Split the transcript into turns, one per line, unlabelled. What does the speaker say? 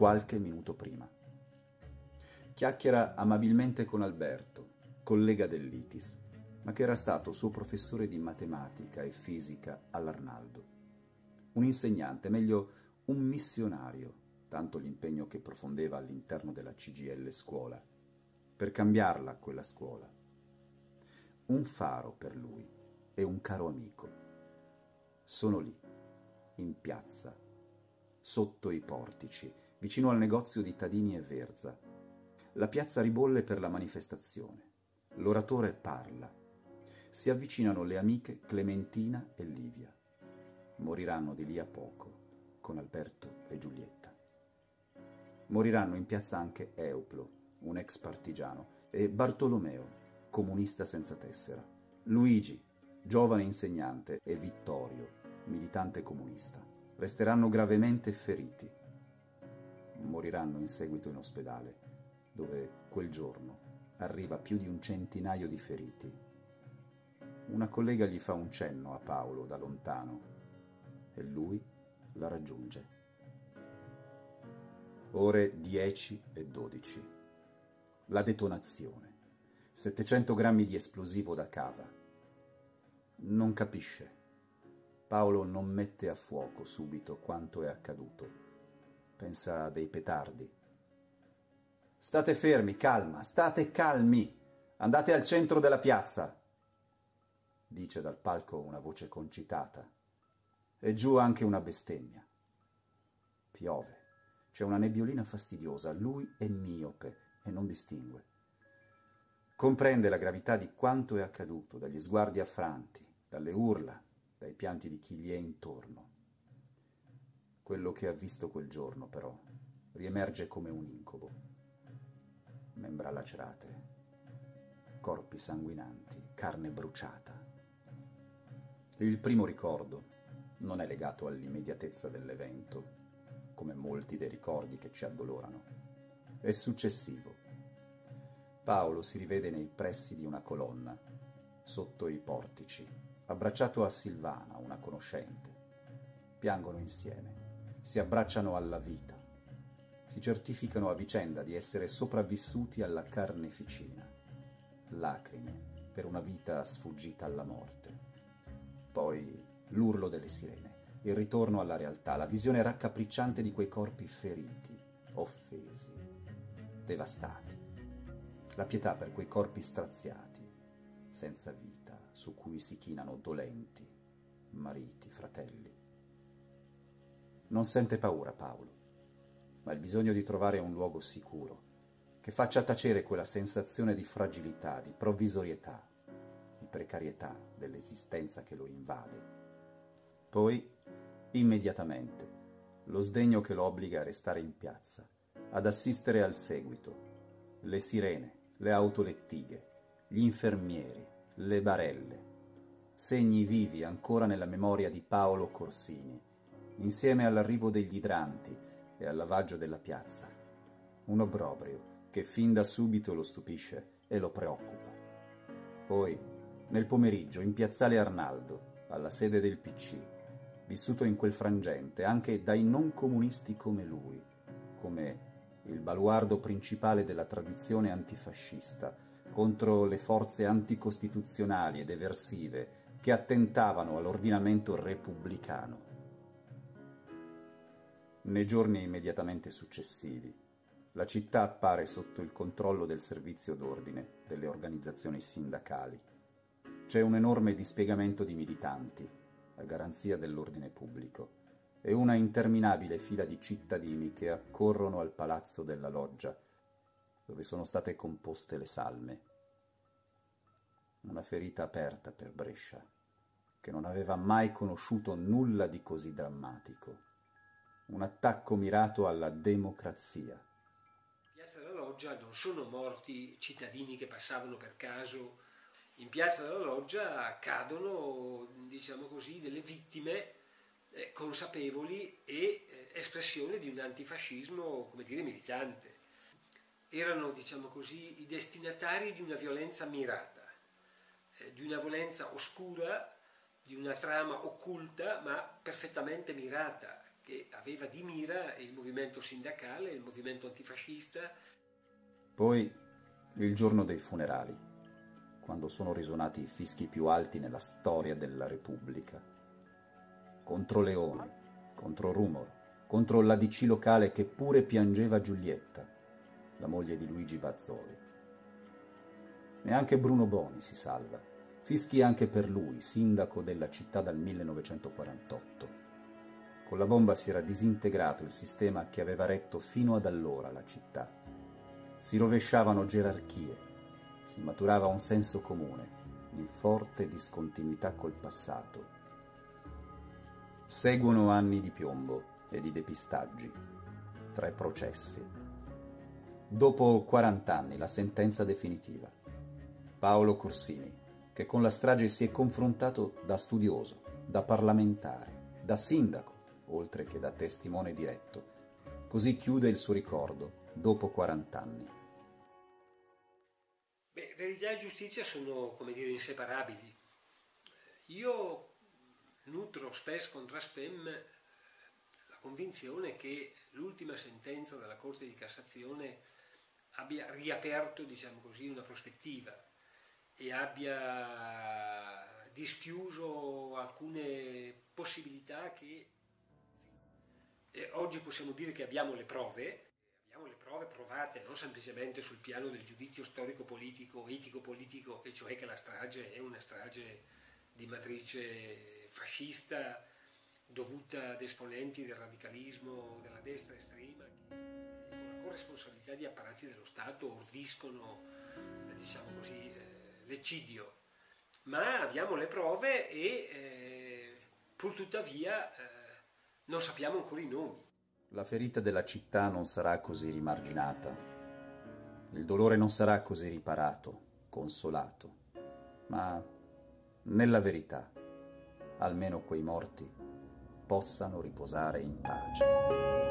qualche minuto prima. Chiacchiera amabilmente con Alberto, collega dell'ITIS, ma che era stato suo professore di matematica e fisica all'Arnaldo. Un insegnante, meglio un missionario, tanto l'impegno che profondeva all'interno della CGL scuola, per cambiarla quella scuola. Un faro per lui e un caro amico. Sono lì, in piazza, sotto i portici, vicino al negozio di Tadini e Verza. La piazza ribolle per la manifestazione. L'oratore parla. Si avvicinano le amiche Clementina e Livia. Moriranno di lì a poco con Alberto e Giulietta. Moriranno in piazza anche Euplo, un ex partigiano, e Bartolomeo, comunista senza tessera, Luigi, giovane insegnante, e Vittorio, militante comunista. Resteranno gravemente feriti. Moriranno in seguito in ospedale, dove quel giorno arriva più di un centinaio di feriti. Una collega gli fa un cenno a Paolo da lontano e lui la raggiunge. Ore 10 e 12. La detonazione. 700 grammi di esplosivo da cava. Non capisce. Paolo non mette a fuoco subito quanto è accaduto. Pensa dei petardi. State fermi, calma, state calmi. Andate al centro della piazza, dice dal palco una voce concitata e giù anche una bestemmia. Piove, c'è una nebbiolina fastidiosa, lui è miope e non distingue. Comprende la gravità di quanto è accaduto, dagli sguardi affranti, dalle urla, dai pianti di chi gli è intorno. Quello che ha visto quel giorno, però, riemerge come un incubo. Membra lacerate, corpi sanguinanti, carne bruciata. Il primo ricordo non è legato all'immediatezza dell'evento, come molti dei ricordi che ci addolorano. È successivo. Paolo si rivede nei pressi di una colonna, sotto i portici, abbracciato a Silvana, una conoscente. Piangono insieme, si abbracciano alla vita, si certificano a vicenda di essere sopravvissuti alla carneficina, lacrime per una vita sfuggita alla morte. Poi l'urlo delle sirene, il ritorno alla realtà, la visione raccapricciante di quei corpi feriti, offesi, devastati, la pietà per quei corpi straziati, senza vita, su cui si chinano dolenti, mariti, fratelli. Non sente paura Paolo, ma il bisogno di trovare un luogo sicuro, che faccia tacere quella sensazione di fragilità, di provvisorietà, di precarietà dell'esistenza che lo invade. Poi, immediatamente, lo sdegno che lo obbliga a restare in piazza, ad assistere al seguito, le sirene, le autolettighe, gli infermieri, le barelle, segni vivi ancora nella memoria di Paolo Corsini, insieme all'arrivo degli idranti e al lavaggio della piazza. Un obbrobrio che fin da subito lo stupisce e lo preoccupa. Poi, nel pomeriggio, in piazzale Arnaldo, alla sede del PC, vissuto in quel frangente anche dai non comunisti come lui, come il baluardo principale della tradizione antifascista contro le forze anticostituzionali ed eversive che attentavano all'ordinamento repubblicano. Nei giorni immediatamente successivi, la città appare sotto il controllo del servizio d'ordine delle organizzazioni sindacali. C'è un enorme dispiegamento di militanti, a garanzia dell'ordine pubblico, e una interminabile fila di cittadini che accorrono al palazzo della loggia, dove sono state composte le salme. Una ferita aperta per Brescia, che non aveva mai conosciuto nulla di così drammatico. Un attacco mirato alla democrazia.
Piazza della Loggia non sono morti cittadini che passavano per caso in Piazza della Loggia cadono, diciamo così, delle vittime eh, consapevoli e eh, espressione di un antifascismo, come dire, militante. Erano, diciamo così, i destinatari di una violenza mirata, eh, di una violenza oscura, di una trama occulta ma perfettamente mirata, che aveva di mira il movimento sindacale, il movimento antifascista.
Poi il giorno dei funerali, quando sono risuonati i fischi più alti nella storia della Repubblica. Contro Leone, contro Rumor, contro la DC locale che pure piangeva Giulietta, la moglie di Luigi Bazzoli. Neanche Bruno Boni si salva. Fischi anche per lui, sindaco della città dal 1948. Con la bomba si era disintegrato il sistema che aveva retto fino ad allora la città. Si rovesciavano gerarchie, si maturava un senso comune, in forte discontinuità col passato. Seguono anni di piombo e di depistaggi, tre processi. Dopo 40 anni la sentenza definitiva. Paolo Corsini, che con la strage si è confrontato da studioso, da parlamentare, da sindaco, oltre che da testimone diretto. Così chiude il suo ricordo, dopo 40 anni.
Beh, verità e giustizia sono, come dire, inseparabili. Io nutro spesso contra spem la convinzione che l'ultima sentenza della Corte di Cassazione abbia riaperto, diciamo così, una prospettiva e abbia dischiuso alcune possibilità che e oggi possiamo dire che abbiamo le prove, abbiamo le prove provate non semplicemente sul piano del giudizio storico-politico, etico-politico, e cioè che la strage è una strage di matrice fascista dovuta ad esponenti del radicalismo della destra estrema che con la corresponsabilità di apparati dello Stato ordiscono, diciamo così, eh, l'eccidio. Ma abbiamo le prove e eh, pur tuttavia eh, non sappiamo ancora i nomi.
La ferita della città non sarà così rimarginata. Il dolore non sarà così riparato, consolato. Ma, nella verità, almeno quei morti possano riposare in pace.